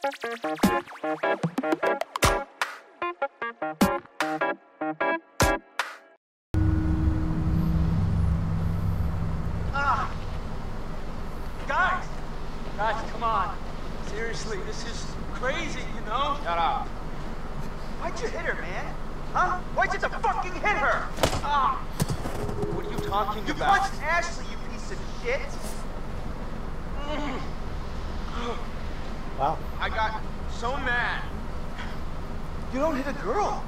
Ah! Guys! Guys, come on. Seriously, this is crazy, you know? Shut up. Why'd you hit her, man? Huh? Why'd you fucking hit her? Ah! What are you talking You about? You punched Ashley, you piece of shit! Wow. I got so mad. You don't hit a girl.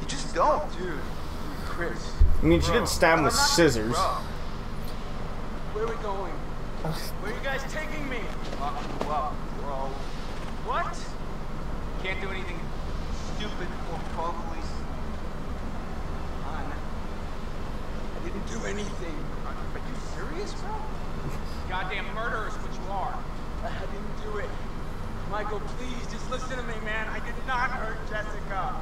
You just don't. Dude, Chris. I mean, she didn't stab him with scissors. Bro. Where are we going? Where are you guys taking me? Fuck you up, bro. What? Can't do anything stupid or call police. I didn't do anything. Are, are you serious, bro? Goddamn murderers, is what you are. I didn't do it. Michael, please, just listen to me, man. I did not hurt Jessica.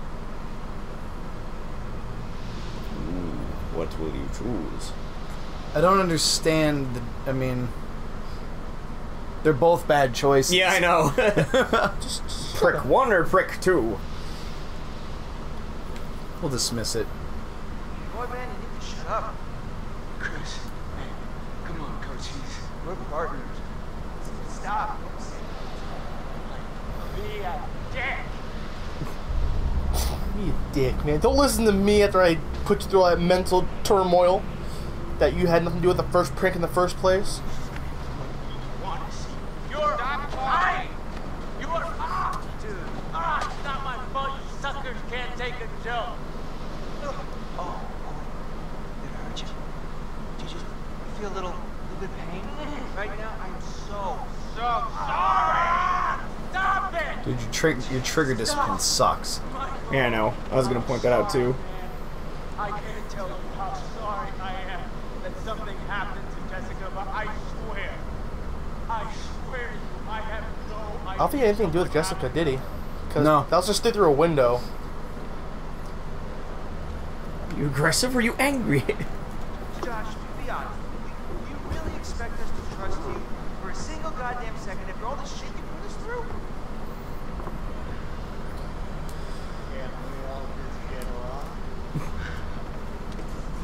Hmm, what will you choose? I don't understand. The, I mean, they're both bad choices. Yeah, I know. just prick one or prick two? We'll dismiss it. Boy, man, you need to shut up. Chris, man, come on, Coach. We're partners. Stop. Be a dick. Be a dick, man. Don't listen to me after I put you through all that mental turmoil that you had nothing to do with the first prank in the first place. Feel a little, little bit of pain right now? I'm so, so sorry. Stop it. Dude, your, trig- your trigger discipline sucks. Yeah, I know. I was gonna point that out too. I can't tell you how sorry I am that something happened to Jessica, but I swear, I swear you, I have no idea. I don't think he had anything to do with Jessica, did he? Cause No. that was just through a window. You aggressive or you angry? Josh, be honest. Do you really expect us to trust you for a single goddamn second after all the shit you put us through? Can't we all just get along?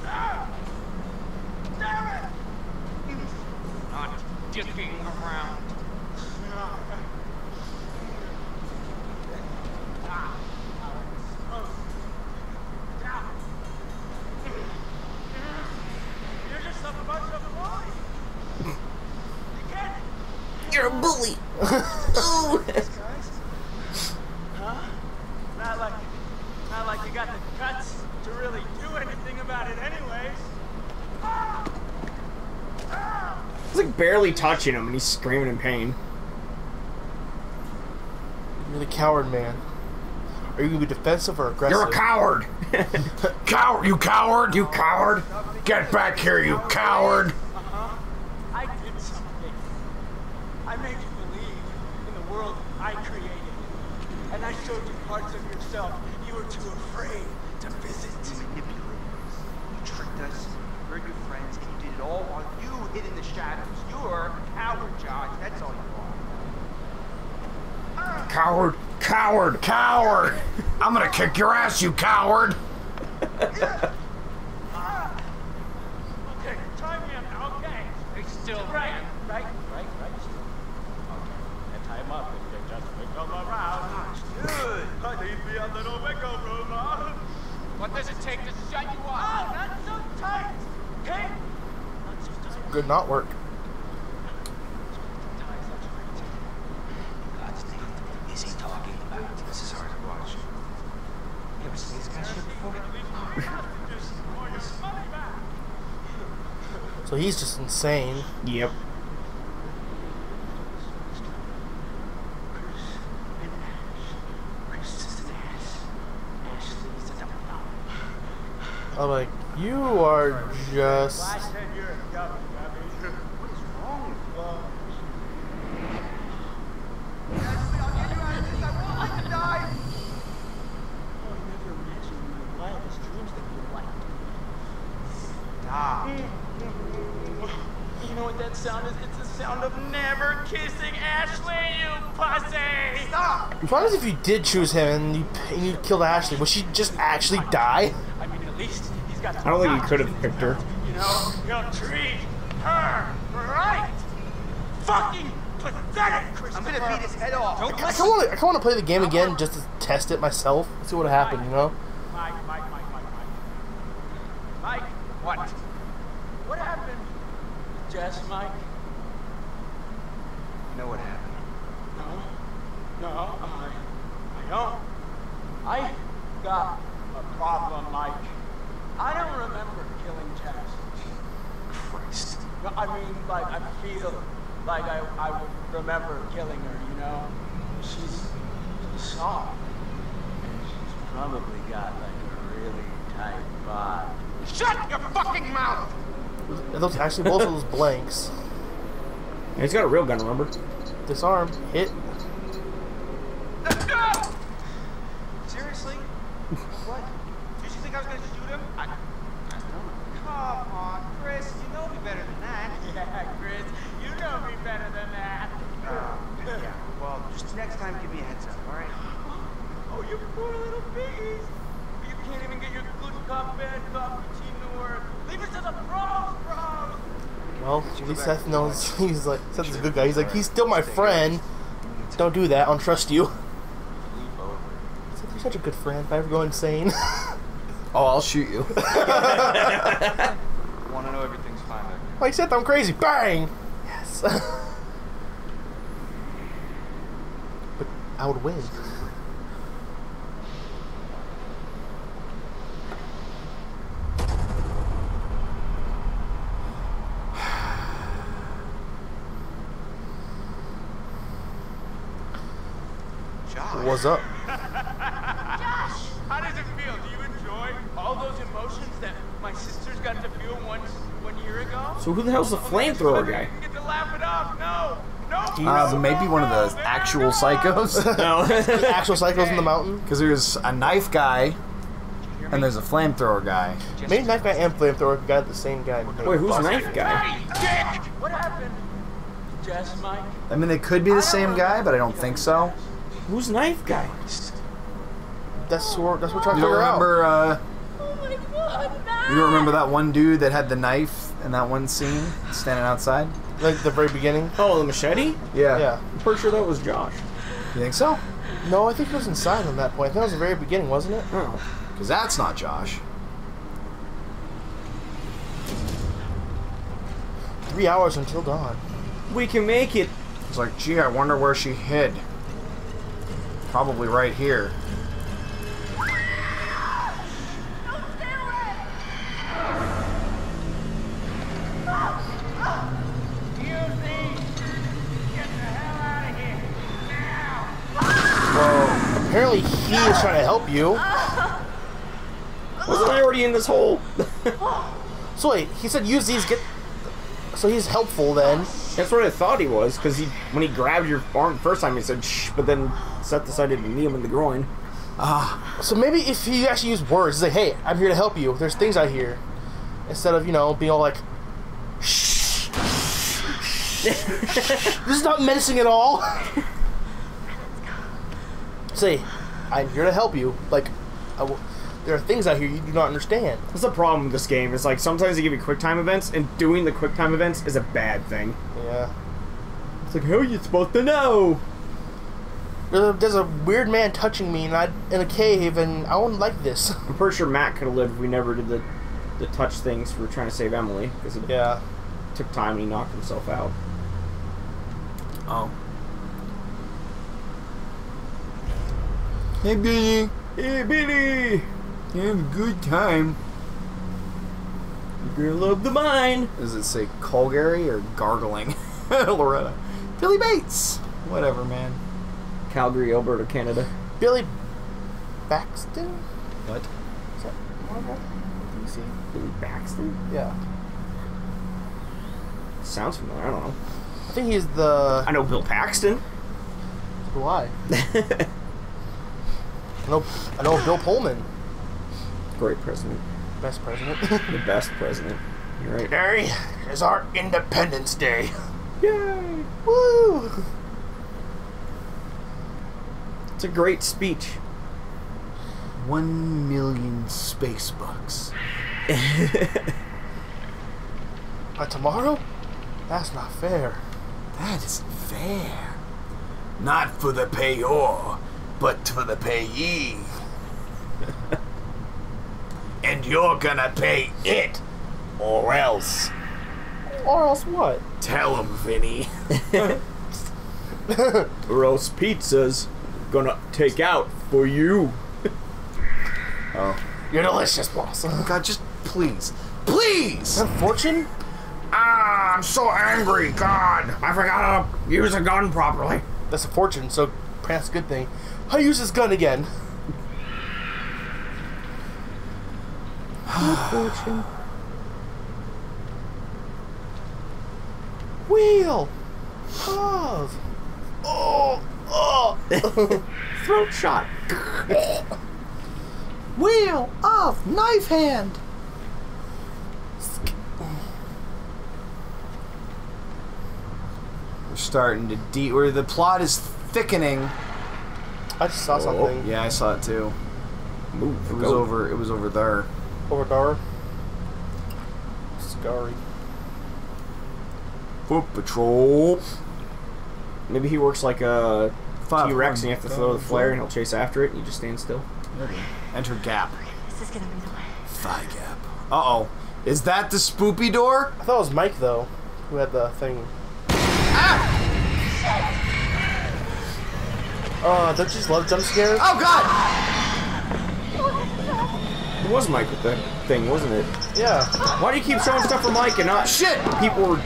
ah! Damn it! Not dicking around. Ah, I was supposed to. Ah. You're just a bunch of bullies. You get it? You're a bully. These guys? Huh? Not like, not like you got the guts to really do anything about it anyways. Ah! Ah! It's like barely touching him, and he's screaming in pain. You're the coward, man. Are you gonna be defensive or aggressive? You're a coward! coward! You coward! You coward! Get back here, you coward! Uh-huh. I did something. I made you believe in the world I created. And I showed you parts of yourself you were too afraid to visit. You manipulated us. You tricked us. We're your friends, and you did it all while you hid in the shadows. You're a coward, Josh. That's all you are. Coward! Coward! Coward! I'm gonna kick your ass, you coward! Ah! Okay, tie me up okay? Stay still, Right, man. right, right, right. Okay, and tie him up if they just wiggle around. Gosh, dude. I need me a little wiggle room, huh? What does it take to shut you up? Ah, not so tight, okay? Not so tight. Good not work. Ties, that's right. God's name. Is he talking about? This is hard to watch. You ever seen this kind shit before? Just for your money back. So he's just insane. Yep. Chris is an ass. Ashley's a double no. I'm like, you are just. I said you're a gubby, gubby. What is wrong with love? Ashley, I'll get you out of this. I won't let you die. I never imagined in my wildest dreams that you would like. Stop. You know what that sound is? It's the sound of never reach in your wildest dreams that you like. Stop. You know what that sound is? It's the sound of never kissing Ashley, you What if you did choose him and you and you killed Ashley? Would she just actually die? I mean, at least he's got. I don't think he could have picked her. You know, you don't treat her right. Fucking pathetic, I'm gonna beat his head off. Don't I kind of want to. I kind of want to play the game again just to test it myself, see what happened. You know? Mike, Mike, Mike, Mike, Mike. Mike, What? what happened? with Jess, Mike? You know what happened? No, no, I, I don't. I got a problem, Mike. I don't remember killing Jess. Christ. No, I mean, like, I feel like I, I would remember killing her, you know? She's, she's soft. And she's probably got, like, a really tight body. Shut your fucking mouth! Are those actually both of those blanks? Yeah, he's got a real gun, remember? Disarm. Hit. Seriously? what? Did you think I was gonna shoot him? I, I don't. Come on, Chris. You know me better than that. Yeah, Chris, you know me better than that. Uh, Yeah. Well, just next time, give me a heads up, all right? Oh, you poor little piggies. You can't even get your good cop, bad cop routine to work. Leave it to the pros, bros. Well, at least Seth knows he's like Seth's a good guy. He's like he's still my friend. Don't do that. I don't trust you. Seth, you're such a good friend. If I ever go insane. Oh, I'll shoot you. Want to know everything's fine back like Seth, I'm crazy. Bang. Yes. I would win. Josh. What's up? How does it feel? Do you enjoy all those emotions that my sisters got to feel once one year ago? So who the hell's the flamethrower guy? Get to laugh it off. No, no. Uh, maybe one of the actual psychos. No. The actual cycles in the mountain. Because there's a knife guy, and there's a flamethrower guy. Maybe knife guy and flamethrower got the same guy. Wait, who's knife guy? What happened? Jess, Mike. I mean, they could be the same guy, but I don't think so. Who's knife guy? That's what that's what we're trying You to don't figure out. remember? Uh, my god, you don't remember that one dude that had the knife in that one scene, standing outside? Like the very beginning. Oh, the machete? Yeah. Yeah. I'm pretty sure that was Josh. You think so? No, I think he was inside on that point. I think that was the very beginning, wasn't it? Oh. Because that's not Josh. Three hours until dawn. We can make it. It's like, gee, I wonder where she hid. Probably right here. He is trying to help you. Wasn't I already in this hole? So wait, he said use these. Get. So he's helpful then. That's what I thought he was, because he when he grabbed your arm the first time, he said shh, but then Seth decided to knee him in the groin. Ah. So maybe if he actually used words, he's like, "Hey, I'm here to help you. There's things out here," instead of you know being all like, "Shh." this is not menacing at all. Say, I'm here to help you. Like, I w- there are things out here you do not understand. That's the problem with this game. It's like sometimes they give you quick time events, and doing the quick time events is a bad thing. Yeah. It's like, how are you supposed to know? There's a, there's a weird man touching me, and I in a cave, and I wouldn't like this. I'm pretty sure Matt could have lived if we never did the the touch things for trying to save Emily, because it yeah. took time and he knocked himself out. Oh. Hey, Billy. Hey, Billy! Have a good time. You're gonna love the mine! Does it say Colgary or gargling? Loretta. Billy Bates. Whatever, man. Calgary, Alberta, Canada. Billy Baxton. What? Is that Marvel? DC? Billy Baxter? Yeah. Sounds familiar, I don't know. I think he's the. I know Bill Paxton. Why? I know. I know Bill Pullman, Great president. best president. The best president. You're right. Today is our Independence Day. Yay! Woo! It's a great speech. One million space bucks. Uh, tomorrow? That's not fair. That isn't fair. Not for the payor, but for the payee. and you're gonna pay it, or else. Or else what? Tell him, Vinny. Or else pizza's gonna take out for you. Oh. You're delicious, boss. God, just please, please. Fortune? Ah, I'm so angry. God, I forgot how to use a gun properly. That's a fortune, so that's a good thing. How use this gun again? fortune. Wheel of oh oh Throat shot. Wheel of knife hand. We're starting to de. Where the plot is thickening. I just saw something Yeah, I saw it too. Move. It was go. over. It was over there. over there. Scary. Foot patrol. Maybe he works like a T Rex, and you have to throw the flare, and he'll chase after it, and you just stand still. Enter gap. This is gonna be the way. Thigh gap. Uh oh. Is that the spoopy door? I thought it was Mike though, who had the thing. Oh, don't you just love jump scares? Oh god! It was Mike with the thing, wasn't it? Yeah. Why do you keep showing stuff for Mike and not Shit! people we're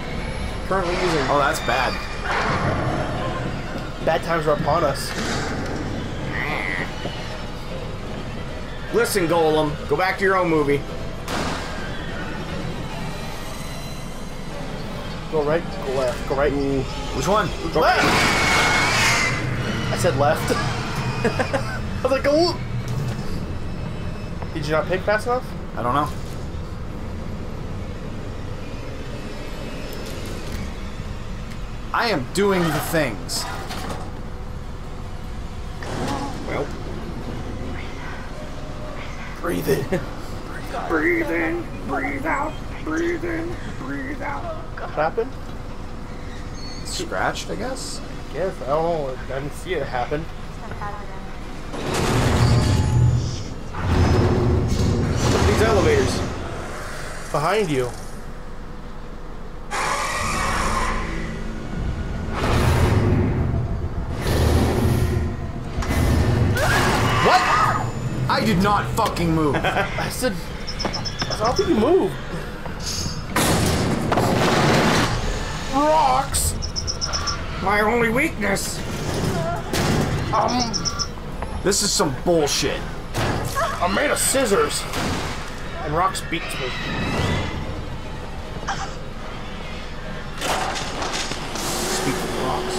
currently using? Oh, that's bad. Bad times are upon us. Listen, Gollum, go back to your own movie. Go right, go left, go right. Which one? Go Left! I said left. I was like, go. Did you not pick fast enough? I don't know. I am doing the things. Well, Breathe in. Breathe in, breathe out, breathe in, breathe out. What happened? Scratched, I guess. Yes, I don't know. I didn't see it happen. these elevators. Behind you. What? I did not fucking move. I said. I don't think you moved. Rocks. My only weakness. Um, This is some bullshit. I'm made of scissors. And rocks beats me. Speak of rocks.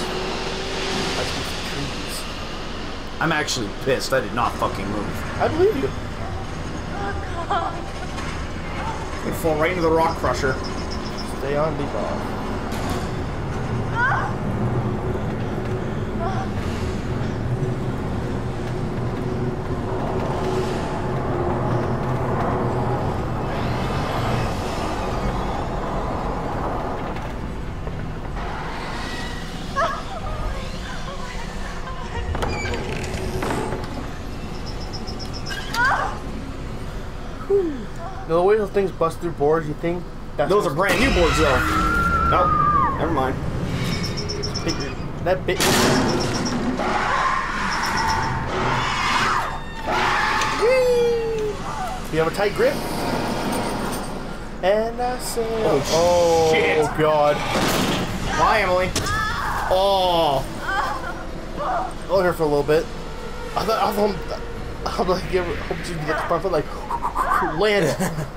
I speak of trees. I'm actually pissed. I did not fucking move. I believe you. We fall right into the rock crusher. Stay on, leave off. The way those things bust through boards, you think that's Those are brand new boards, though. Nope, never mind. That bit. You have a tight grip. And I say, oh, oh, shit. oh god, Bye, Emily. oh. Hold her for a little bit. I thought I thought I'm like, give her, hope she'd be like foot, land. it.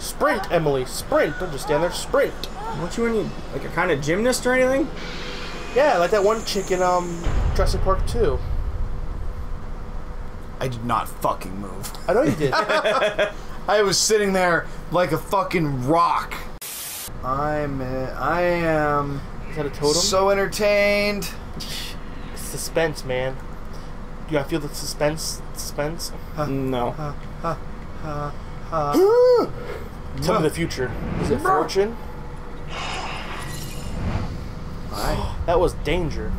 sprint, Emily, sprint. Don't just stand there, sprint. What you any like a kind of gymnast or anything? Yeah, like that one chick in um Jurassic Park 2. I did not fucking move. I know you did. I was sitting there like a fucking rock. I'm. uh, I am Is that a totem? so entertained. Suspense, man. Do gotta feel the suspense. Suspense. Huh. No. Uh, uh, Tell me the future. Is it fortune? That was danger.